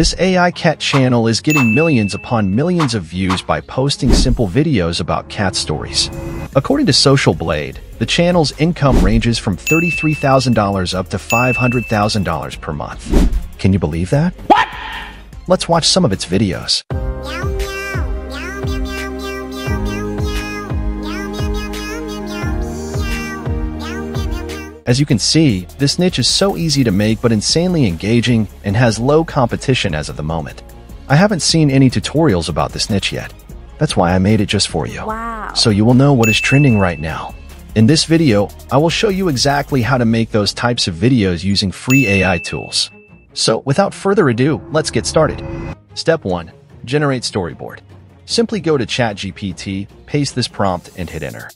This AI cat channel is getting millions upon millions of views by posting simple videos about cat stories. According to Social Blade, the channel's income ranges from $33,000 up to $500,000 per month. Can you believe that? What? Let's watch some of its videos. As you can see, this niche is so easy to make but insanely engaging and has low competition as of the moment. I haven't seen any tutorials about this niche yet. That's why I made it just for you. Wow. So you will know what is trending right now. In this video, I will show you exactly how to make those types of videos using free AI tools. So without further ado, let's get started. Step 1. Generate storyboard. Simply go to ChatGPT, paste this prompt, and hit enter.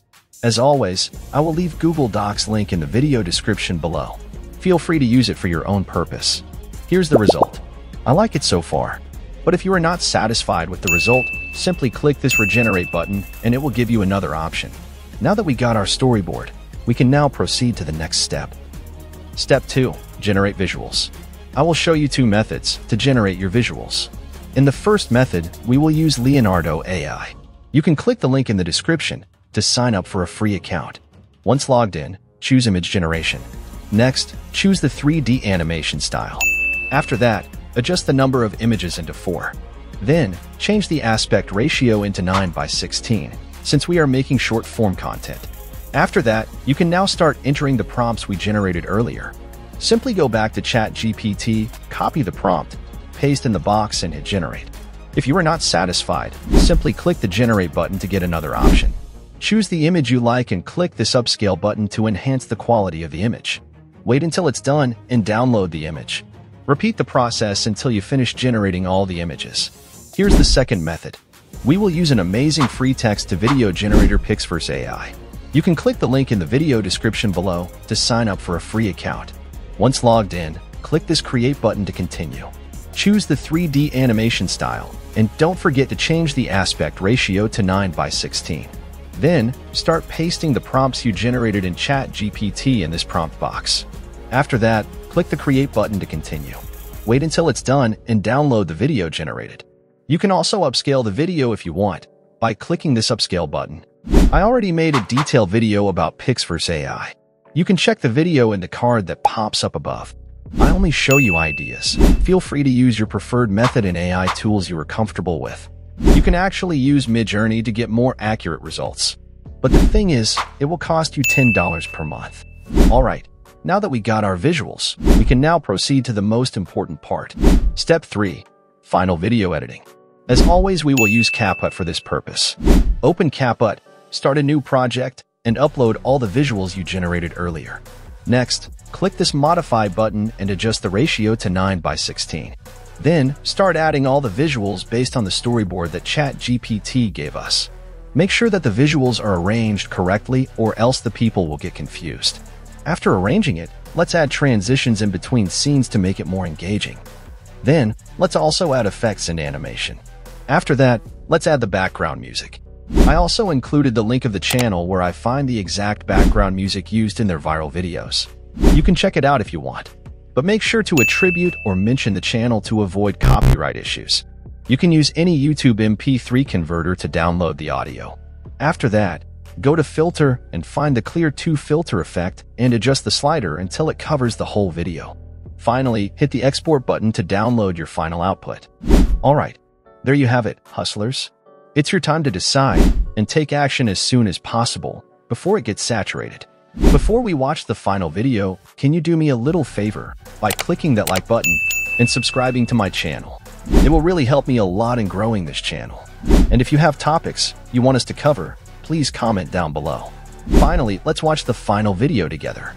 As always, I will leave Google Docs link in the video description below. Feel free to use it for your own purpose. Here's the result. I like it so far. But if you are not satisfied with the result, simply click this regenerate button and it will give you another option. Now that we got our storyboard, we can now proceed to the next step. Step 2. Generate visuals. I will show you two methods to generate your visuals. In the first method, we will use Leonardo AI. You can click the link in the description to sign up for a free account. Once logged in, choose Image Generation. Next, choose the 3D animation style. After that, adjust the number of images into 4. Then, change the aspect ratio into 9 by 16, since we are making short-form content. After that, you can now start entering the prompts we generated earlier. Simply go back to ChatGPT, copy the prompt, paste in the box, and hit Generate. If you are not satisfied, simply click the Generate button to get another option. Choose the image you like and click this upscale button to enhance the quality of the image. Wait until it's done and download the image. Repeat the process until you finish generating all the images. Here's the second method. We will use an amazing free text-to-video generator Pixverse AI. You can click the link in the video description below to sign up for a free account. Once logged in, click this Create button to continue. Choose the 3D animation style, and don't forget to change the aspect ratio to 9 by 16. Then, start pasting the prompts you generated in ChatGPT in this prompt box. After that, click the Create button to continue. Wait until it's done and download the video generated. You can also upscale the video if you want by clicking this upscale button. I already made a detailed video about Pixverse AI. You can check the video in the card that pops up above. I only show you ideas. Feel free to use your preferred method and AI tools you are comfortable with. You can actually use Midjourney to get more accurate results. But the thing is, it will cost you $10 per month. Alright, now that we got our visuals, we can now proceed to the most important part. Step 3. Final Video Editing. As always, we will use CapCut for this purpose. Open CapCut, start a new project, and upload all the visuals you generated earlier. Next, click this Modify button and adjust the ratio to 9 by 16. Then, start adding all the visuals based on the storyboard that ChatGPT gave us. Make sure that the visuals are arranged correctly or else the people will get confused. After arranging it, let's add transitions in between scenes to make it more engaging. Then, let's also add effects and animation. After that, let's add the background music. I also included the link of the channel where I find the exact background music used in their viral videos. You can check it out if you want but make sure to attribute or mention the channel to avoid copyright issues. You can use any YouTube MP3 converter to download the audio. After that, go to Filter and find the Clear 2 filter effect and adjust the slider until it covers the whole video. Finally, hit the Export button to download your final output. Alright, there you have it, hustlers. It's your time to decide and take action as soon as possible before it gets saturated. Before we watch the final video, can you do me a little favor by clicking that like button and subscribing to my channel? It will really help me a lot in growing this channel. And if you have topics you want us to cover, please comment down below. Finally, let's watch the final video together.